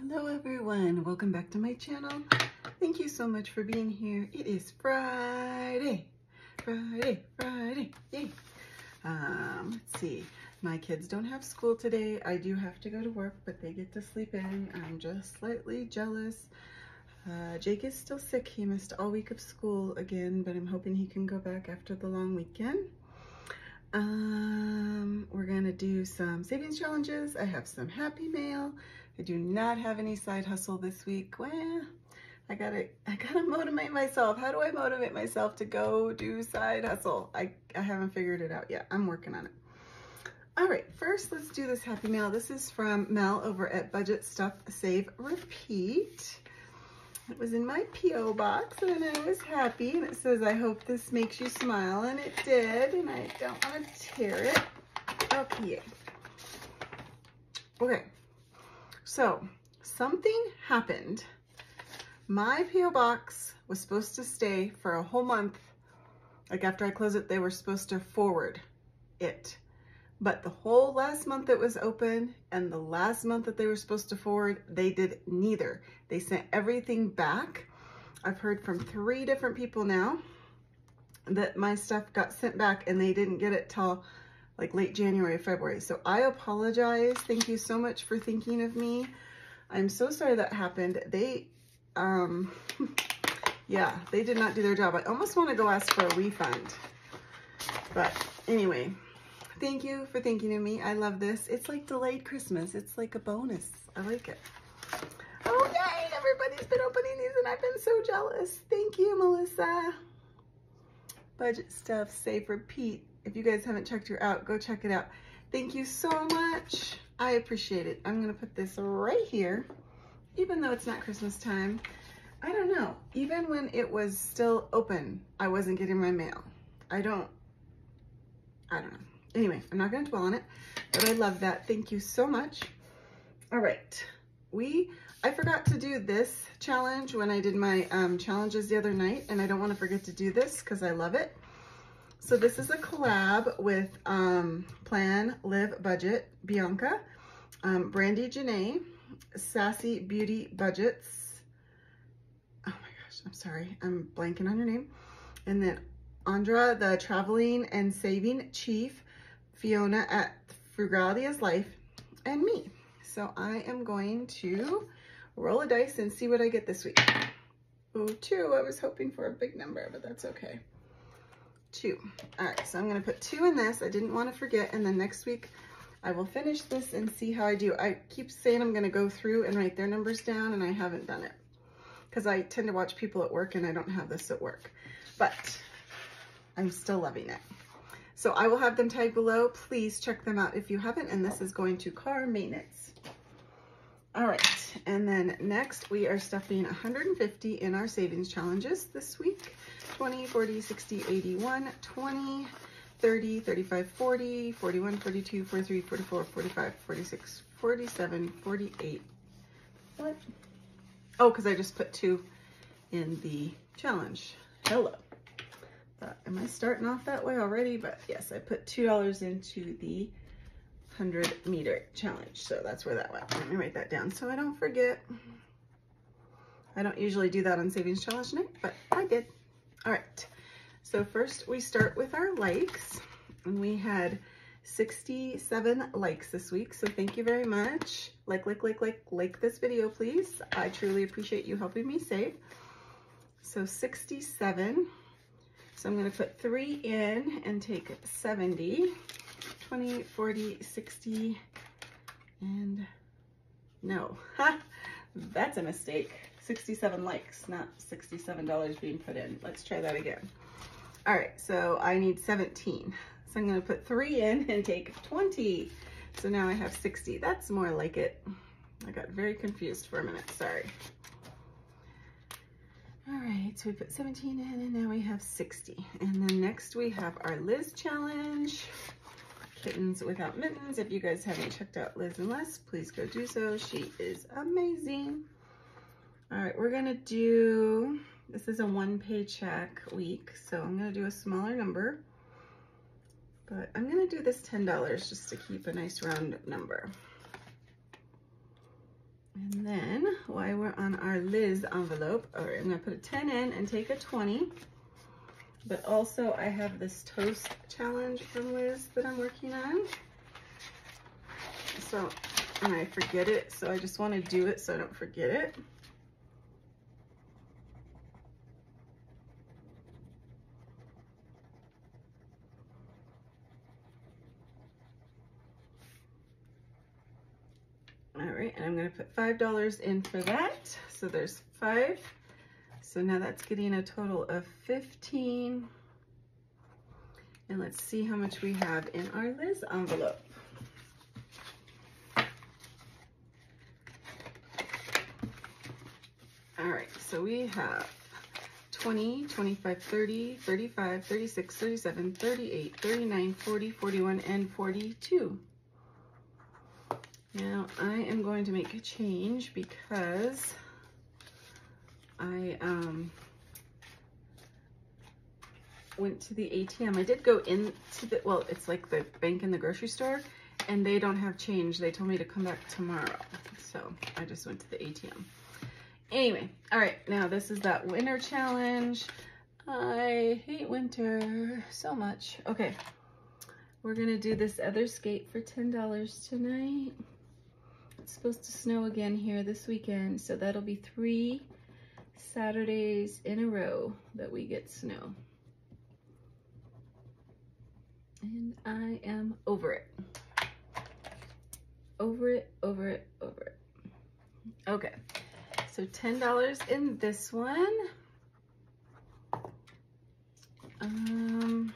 Hello everyone, welcome back to my channel. Thank you so much for being here. It is Friday, Friday, Friday, yay. Um, let's see, my kids don't have school today. I do have to go to work, but they get to sleep in. I'm just slightly jealous. Uh, Jake is still sick. He missed all week of school again, but I'm hoping he can go back after the long weekend. Um, we're gonna do some savings challenges. I have some happy mail. I do not have any side hustle this week. Well, I gotta, I gotta motivate myself. How do I motivate myself to go do side hustle? I, I haven't figured it out yet. I'm working on it. All right, first let's do this happy mail. This is from Mel over at Budget Stuff Save Repeat. It was in my P.O. box and I was happy and it says, I hope this makes you smile and it did and I don't want to tear it. Okay. Okay, so something happened. My P.O. box was supposed to stay for a whole month. Like after I close it, they were supposed to forward it. But the whole last month it was open and the last month that they were supposed to forward, they did neither. They sent everything back. I've heard from three different people now that my stuff got sent back and they didn't get it till like late January, February. So I apologize. Thank you so much for thinking of me. I'm so sorry that happened. They, um, yeah, they did not do their job. I almost want to go ask for a refund. But anyway, thank you for thinking of me. I love this. It's like delayed Christmas. It's like a bonus. I like it. Oh, yay! Everybody's been opening these and I've been so jealous. Thank you, Melissa. Budget stuff, save, repeat. If you guys haven't checked her out, go check it out. Thank you so much. I appreciate it. I'm gonna put this right here, even though it's not Christmas time. I don't know, even when it was still open, I wasn't getting my mail. I don't, I don't know. Anyway, I'm not gonna dwell on it, but I love that. Thank you so much. All right, we, I forgot to do this challenge when I did my um, challenges the other night, and I don't wanna forget to do this because I love it. So this is a collab with um, Plan, Live, Budget, Bianca, um, Brandy Janae, Sassy Beauty Budgets. Oh my gosh, I'm sorry. I'm blanking on your name. And then Andra, the Traveling and Saving Chief, Fiona at Frugality is Life, and me. So I am going to roll a dice and see what I get this week. Oh, two. I was hoping for a big number, but that's okay two. All right, so I'm gonna put two in this. I didn't wanna forget, and then next week I will finish this and see how I do. I keep saying I'm gonna go through and write their numbers down, and I haven't done it because I tend to watch people at work and I don't have this at work, but I'm still loving it. So I will have them tagged below. Please check them out if you haven't, and this is going to car maintenance. All right, and then next we are stuffing 150 in our savings challenges this week. 20, 40, 60, 81, 20, 30, 35, 40, 41, 42, 43, 44, 45, 46, 47, 48. What? Oh, because I just put two in the challenge. Hello. But am I starting off that way already? But yes, I put $2 into the 100 meter challenge. So that's where that went. Let me write that down so I don't forget. I don't usually do that on savings challenge night, but I did. All right, so first we start with our likes. And we had 67 likes this week, so thank you very much. Like, like, like, like, like this video, please. I truly appreciate you helping me save. So 67. So I'm gonna put three in and take 70, 20, 40, 60, and no, that's a mistake. 67 likes, not $67 being put in. Let's try that again. All right, so I need 17. So I'm gonna put three in and take 20. So now I have 60. That's more like it. I got very confused for a minute, sorry. All right, so we put 17 in and now we have 60. And then next we have our Liz challenge. Kittens Without Mittens. If you guys haven't checked out Liz and Les, please go do so. She is amazing. All right, we're gonna do, this is a one paycheck week, so I'm gonna do a smaller number, but I'm gonna do this $10 just to keep a nice round number. And then while we're on our Liz envelope, all right, I'm gonna put a 10 in and take a 20. But also I have this toast challenge from Liz that I'm working on. So, and I forget it, so I just wanna do it so I don't forget it. All right, and I'm gonna put $5 in for that. So there's five. So now that's getting a total of 15. And let's see how much we have in our Liz envelope. All right, so we have 20, 25, 30, 35, 36, 37, 38, 39, 40, 41, and 42. Now I am going to make a change because I um, went to the ATM. I did go into the, well, it's like the bank in the grocery store and they don't have change. They told me to come back tomorrow. So I just went to the ATM. Anyway, all right, now this is that winter challenge. I hate winter so much. Okay, we're gonna do this other skate for $10 tonight. It's supposed to snow again here this weekend, so that'll be three Saturdays in a row that we get snow. And I am over it. Over it, over it, over it. Okay, so $10 in this one. Um,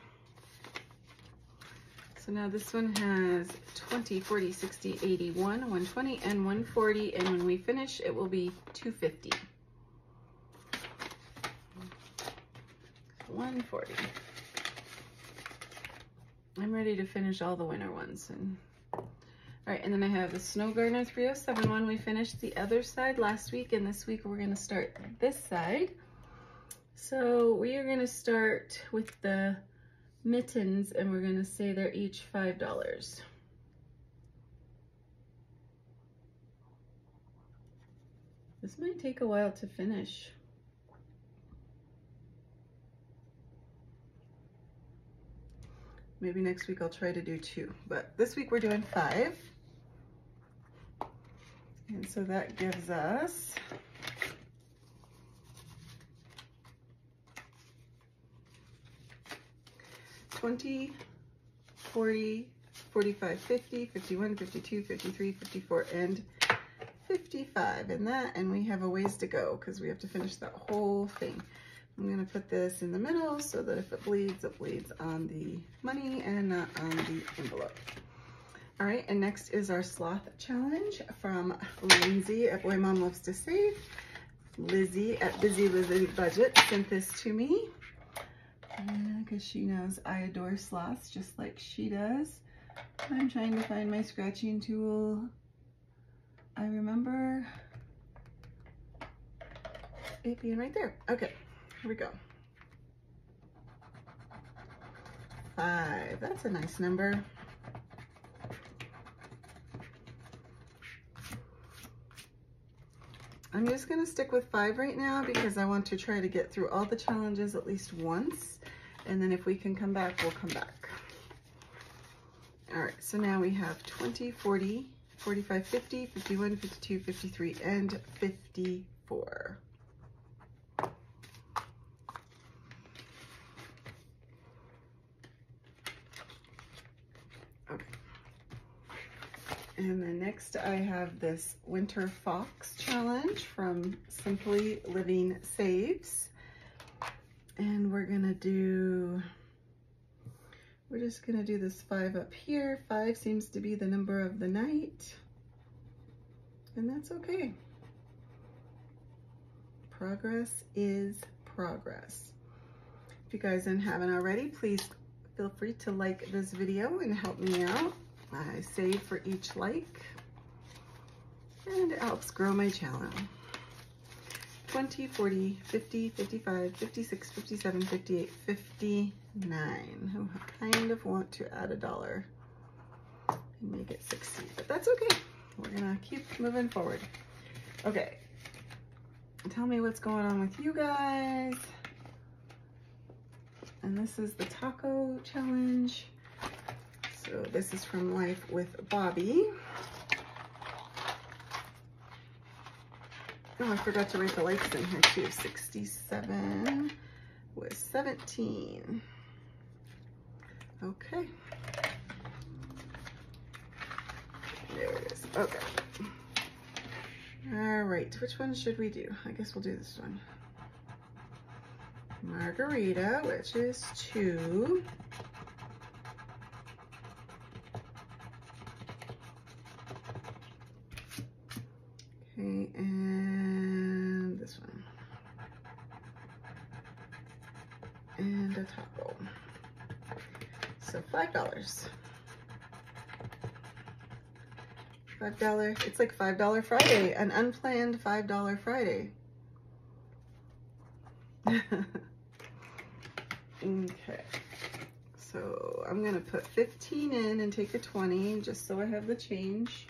so now this one has 20, 40, 60, 81, 120, and 140. And when we finish, it will be 250. 140. I'm ready to finish all the winter ones. And All right, and then I have the Snow Gardener 307 one. We finished the other side last week, and this week we're gonna start this side. So we are gonna start with the mittens and we're gonna say they're each $5. This might take a while to finish. Maybe next week I'll try to do two, but this week we're doing five. And so that gives us 20, 40, 45, 50, 51, 52, 53, 54, and 55 and that, and we have a ways to go because we have to finish that whole thing. I'm gonna put this in the middle so that if it bleeds, it bleeds on the money and not on the envelope. All right, and next is our sloth challenge from Lindsay at Boy Mom Loves to Save. Lizzie at Busy Lizzy Budget sent this to me because she knows I adore sloths just like she does. I'm trying to find my scratching tool. I remember it being right there. Okay, here we go. Five, that's a nice number. I'm just gonna stick with five right now because I want to try to get through all the challenges at least once. And then if we can come back, we'll come back. All right, so now we have 20, 40, 45, 50, 51, 52, 53, and 54. And then next I have this Winter Fox Challenge from Simply Living Saves. And we're gonna do, we're just gonna do this five up here. Five seems to be the number of the night. And that's okay. Progress is progress. If you guys haven't already, please feel free to like this video and help me out. I save for each like and it helps grow my channel. 20, 40, 50, 55, 56, 57, 58, 59. I kind of want to add a dollar and make it 60, but that's okay. We're gonna keep moving forward. Okay, tell me what's going on with you guys. And this is the taco challenge. This is from Life with Bobbi. Oh, I forgot to write the likes in here too. 67 was 17. Okay. There it is. Okay. All right, which one should we do? I guess we'll do this one. Margarita, which is two. Okay, and this one. And a taco. So $5. $5, it's like $5 Friday, an unplanned $5 Friday. okay, so I'm gonna put 15 in and take a 20 just so I have the change.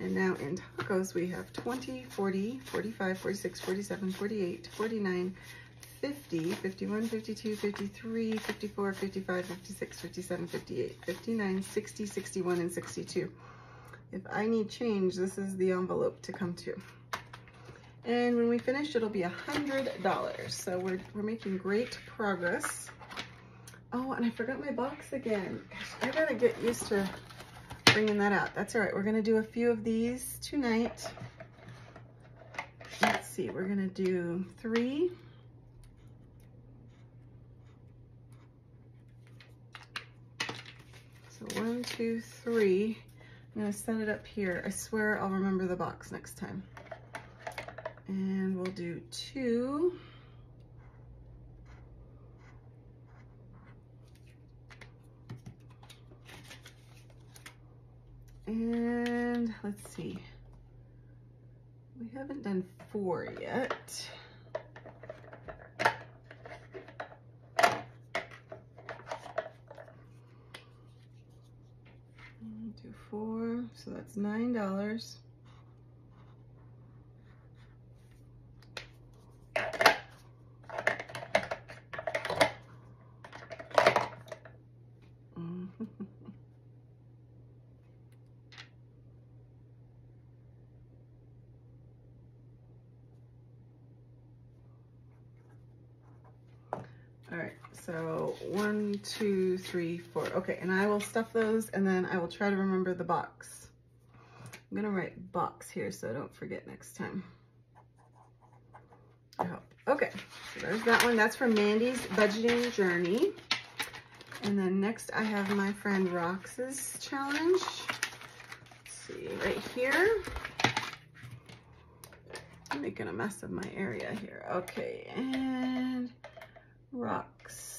And now in tacos, we have 20, 40, 45, 46, 47, 48, 49, 50, 51, 52, 53, 54, 55, 56, 57, 58, 59, 60, 61, and 62. If I need change, this is the envelope to come to. And when we finish, it'll be a $100. So we're, we're making great progress. Oh, and I forgot my box again. I gotta get used to bringing that out. That's all right. We're gonna do a few of these tonight. Let's see, we're gonna do three. One, two, three. I'm gonna set it up here. I swear I'll remember the box next time. And we'll do two. And let's see. We haven't done four yet. Do four, so that's nine dollars. All right, so one, two, three, four. Okay, and I will stuff those and then I will try to remember the box. I'm gonna write box here so I don't forget next time. I hope. Okay, so there's that one. That's from Mandy's Budgeting Journey. And then next I have my friend Rox's challenge. Let's see, right here. I'm making a mess of my area here. Okay, and Rox.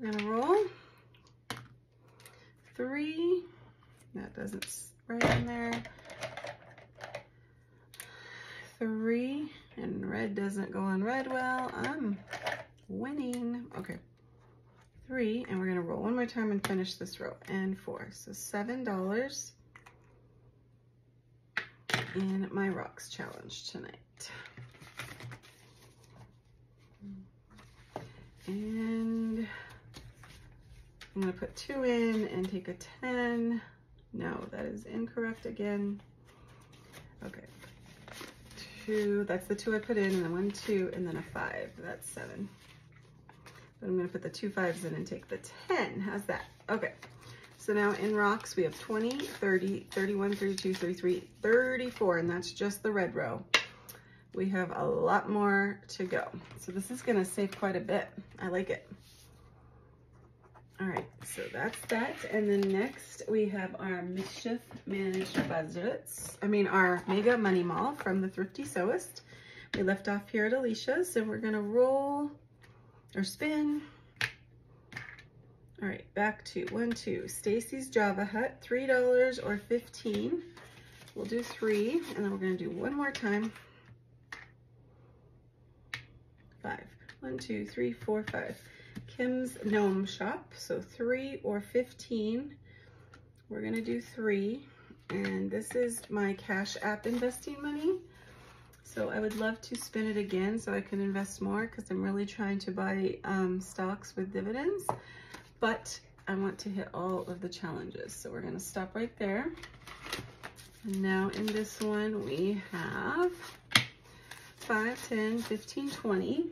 We're gonna roll. Three. That doesn't right in there. Three. And red doesn't go on red well. I'm winning. Okay. Three. And we're gonna roll one more time and finish this row. And four. So seven dollars in my Rox challenge tonight. And I'm gonna put two in and take a 10. No, that is incorrect again. Okay, two, that's the two I put in, and then one, two, and then a five, that's seven. But I'm gonna put the two fives in and take the 10, how's that? Okay, so now in Rox, we have 20, 30, 31, 32, 33, 34, and that's just the red row we have a lot more to go. So this is gonna save quite a bit. I like it. All right, so that's that. And then next we have our Mischief Managed Budgets. I mean, our Mega Money Mall from the Thrifty Sewist. We left off here at Alicia's, so we're gonna roll or spin. All right, back to one, two. Stacy's Java Hut, $3 or 15. We'll do three, and then we're gonna do one more time five. One, two, three, four, five. Kim's Gnome Shop, so three or 15. We're gonna do three. And this is my Cash App investing money. So I would love to spin it again so I can invest more because I'm really trying to buy um, stocks with dividends. But I want to hit all of the challenges. So we're gonna stop right there. And now in this one, we have 5, 10, 15, 20,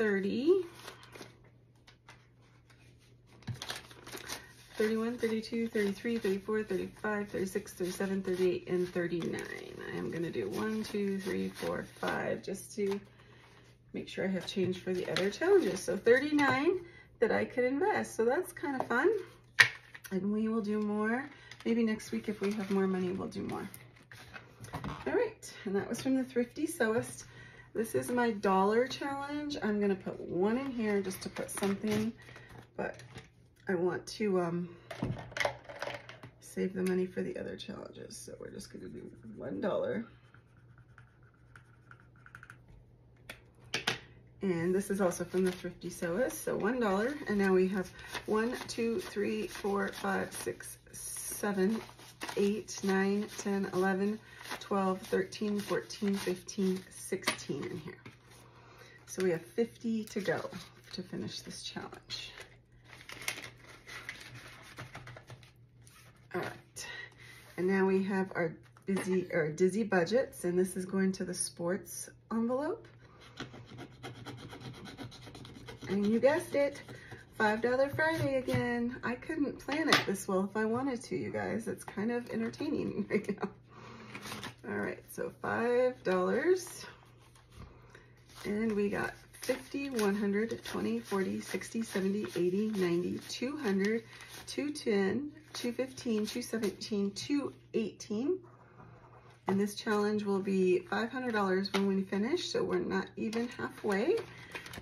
30, 31, 32, 33, 34, 35, 36, 37, 38, and 39. I am going to do 1, 2, 3, 4, 5 just to make sure I have change for the other challenges. So 39 that I could invest. So that's kind of fun. And we will do more. Maybe next week if we have more money, we'll do more. All right, and that was from the Thrifty Sewist. This is my dollar challenge. I'm gonna put one in here just to put something, but I want to um, save the money for the other challenges. So we're just gonna do $1. And this is also from the Thrifty Sewist, so $1. And now we have one, two, three, four, five, six, seven, eight, nine, ten, eleven. 10, 11, 12, 13, 14, 15, 16 in here. So we have 50 to go to finish this challenge. All right, and now we have our busy or dizzy budgets, and this is going to the sports envelope. And you guessed it, $5 Friday again. I couldn't plan it this well if I wanted to, you guys. It's kind of entertaining right now. All right, so $5. And we got 50, 100, 20, 40, 60, 70, 80, 90, 200, 210, 215, 217, 218. And this challenge will be $500 when we finish, so we're not even halfway,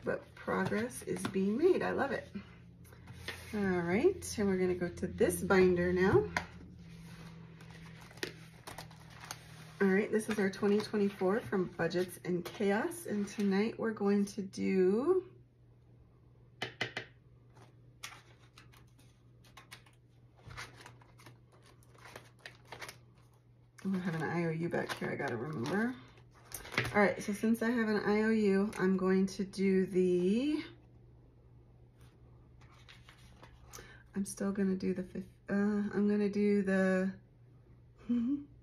but progress is being made. I love it. All right, and we're gonna go to this binder now. All right, this is our 2024 from Budgets and Chaos, and tonight we're going to do I have an IOU back here I gotta remember. All right, so since I have an IOU, I'm going to do the, I'm still gonna do the, uh, I'm gonna do the,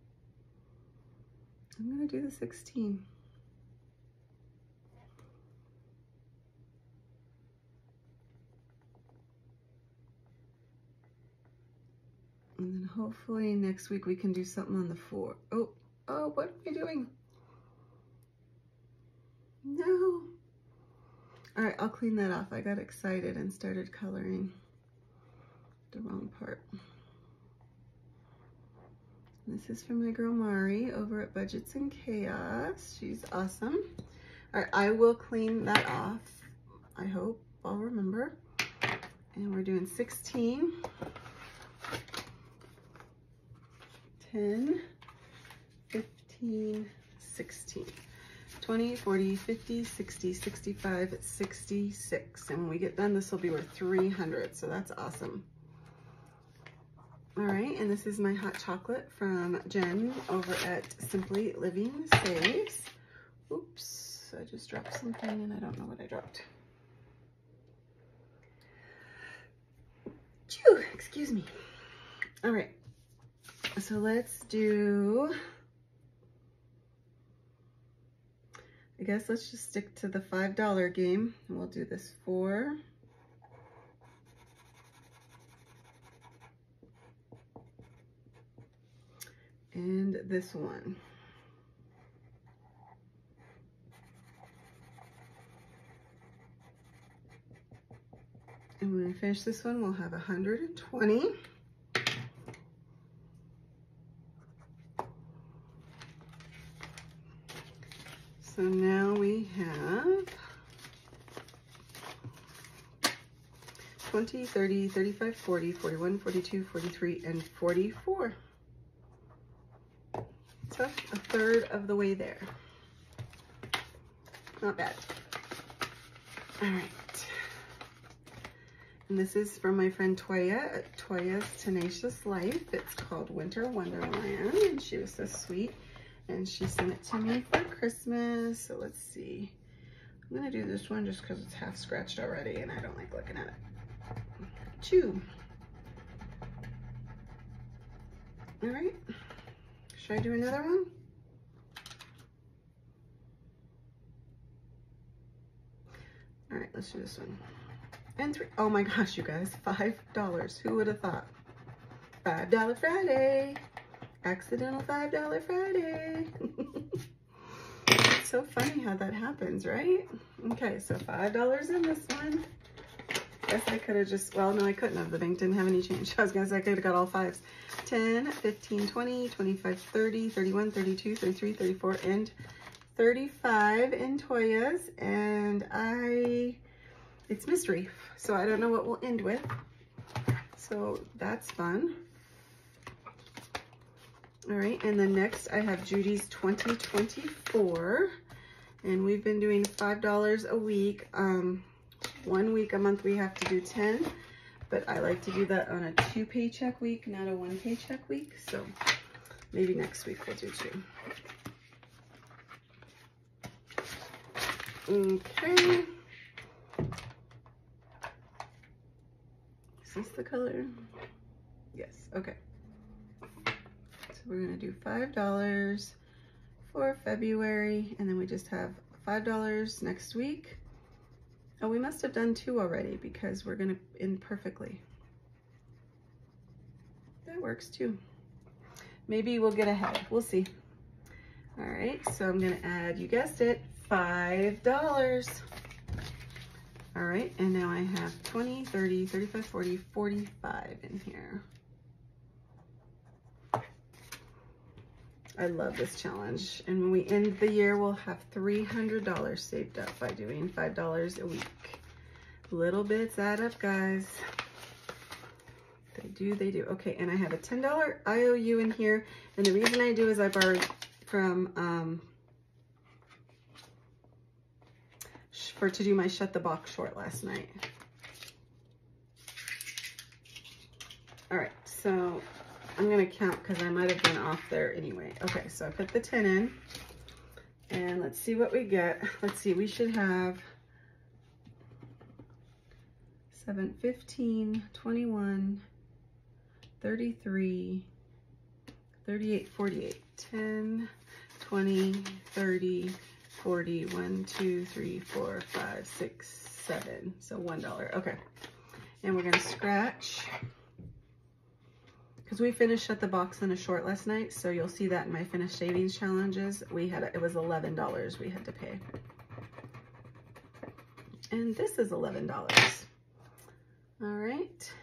I'm gonna do the 16. And then hopefully next week we can do something on the four. Oh, oh, what am I doing? No. All right, I'll clean that off. I got excited and started coloring the wrong part. This is from my girl Mari over at Budgets and Chaos. She's awesome. All right, I will clean that off. I hope I'll remember. And we're doing 16. 10, 15, 16, 20, 40, 50, 60, 65, 66. And when we get done, this will be worth 300. So that's awesome. All right, and this is my hot chocolate from Jen over at Simply Living Saves. Oops, I just dropped something and I don't know what I dropped. Chew, excuse me. All right, so let's do, I guess let's just stick to the $5 game. And we'll do this four. And this one. And when we finish this one, we'll have 120. So now we have 20, 30, 35, 40, 41, 42, 43, and 44. Third of the way there. Not bad. All right. And this is from my friend Toya Toya's Tenacious Life. It's called Winter Wonderland, and she was so sweet and she sent it to me for Christmas. So let's see. I'm gonna do this one just because it's half scratched already and I don't like looking at it. Two. All right, should I do another one? All right, let's do this one. And three. Oh my gosh, you guys, $5. Who would have thought? $5 Friday. Accidental $5 Friday. so funny how that happens, right? Okay, so $5 in this one. Guess I could have just, well, no, I couldn't have. The bank didn't have any change. I was going to say I could have got all fives. 10, 15, 20, 25, 30, 31, 32, 33, 34, and 35 in Toya's. And I, it's mystery. So I don't know what we'll end with. So that's fun. All right, and then next I have Judy's 2024. And we've been doing $5 a week. Um, one week a month we have to do 10, but I like to do that on a two paycheck week, not a one paycheck week. So maybe next week we'll do two. Okay. Is this the color? Yes, okay. So we're gonna do $5 for February, and then we just have $5 next week. Oh, we must have done two already because we're gonna end perfectly. That works too. Maybe we'll get ahead, we'll see. All right, so I'm gonna add, you guessed it, $5. All right, and now I have 20, 30, 35, 40, 45 in here. I love this challenge. And when we end the year, we'll have $300 saved up by doing $5 a week. Little bits add up, guys. They do, they do. Okay, and I have a $10 IOU in here. And the reason I do is I borrowed from, um, for to do my shut the box short last night. All right, so I'm gonna count because I might have been off there anyway. Okay, so I put the 10 in and let's see what we get. Let's see, we should have 7, 15, 21, 33, 38, 48, 10, 20, 30, 40, 1, 2, 3, 4, 5, 6, 7. So $1. Okay. And we're going to scratch because we finished at the box in a short last night, so you'll see that in my finished savings challenges. We had it was $11 we had to pay. And this is $11. All right.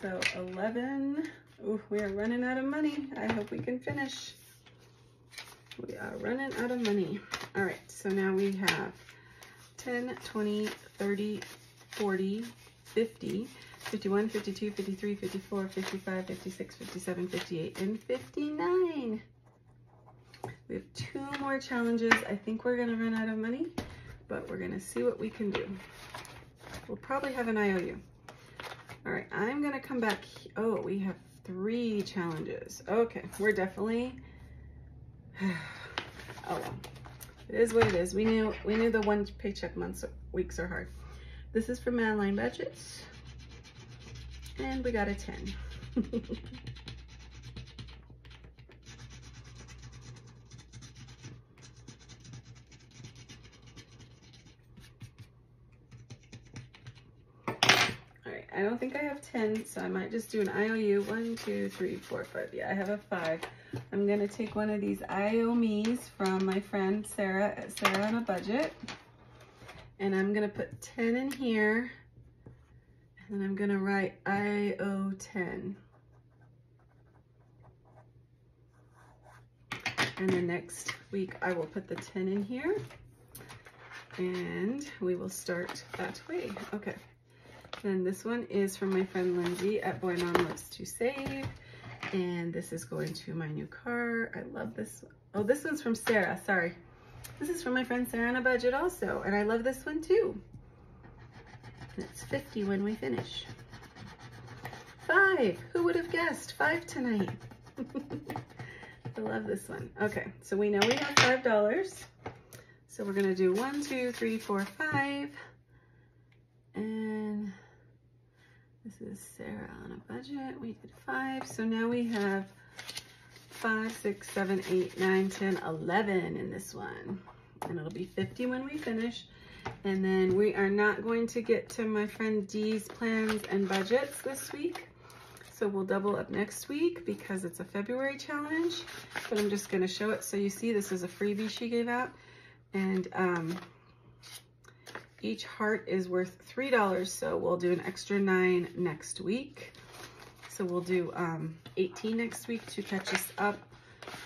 So 11, Ooh, we are running out of money. I hope we can finish. We are running out of money. All right, so now we have 10, 20, 30, 40, 50, 51, 52, 53, 54, 55, 56, 57, 58, and 59. We have two more challenges. I think we're gonna run out of money, but we're gonna see what we can do. We'll probably have an IOU. All right, I'm gonna come back. Oh, we have three challenges. Okay, we're definitely, oh well. It is what it is. We knew we knew the one paycheck months or weeks are hard. This is from Madeline Budgets. And we got a 10. I don't think I have 10, so I might just do an IOU. One, two, three, four, five. Yeah, I have a 5. I'm going to take one of these IOMEs from my friend Sarah at Sara on a Budget. And I'm going to put 10 in here and I'm gonna write IO10. And then next week I will put the 10 in here and we will start that way. Okay. Then this one is from my friend Lindsay at Boy Mom Loves to Save. And this is going to my new car. I love this. Oh, this one's from Sarah, sorry. This is from my friend Sara on a budget also. And I love this one too. It's 50 when we finish. Five, who would have guessed? Five tonight. I love this one. Okay, so we know we have $5. So we're gonna do one, two, three, four, five. And this is Sara on a budget. We did five. So now we have five, six, seven, eight, nine, ten, eleven in this one. And it'll be 50 when we finish. And then we are not going to get to my friend Dee's plans and budgets this week. So we'll double up next week because it's a February challenge, but I'm just gonna show it. So you see this is a freebie she gave out. And um, each heart is worth $3, so we'll do an extra nine next week. So we'll do um, 18 next week to catch us up,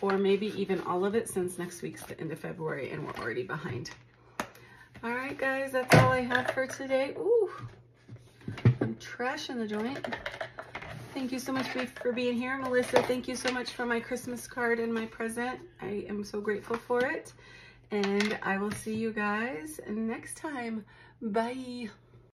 or maybe even all of it since next week's the end of February and we're already behind. All right, guys, that's all I have for today. Ooh, I'm trashing the joint. Thank you so much for being here. Melissa, thank you so much for my Christmas card and my present. I am so grateful for it. And I will see you guys next time. Bye.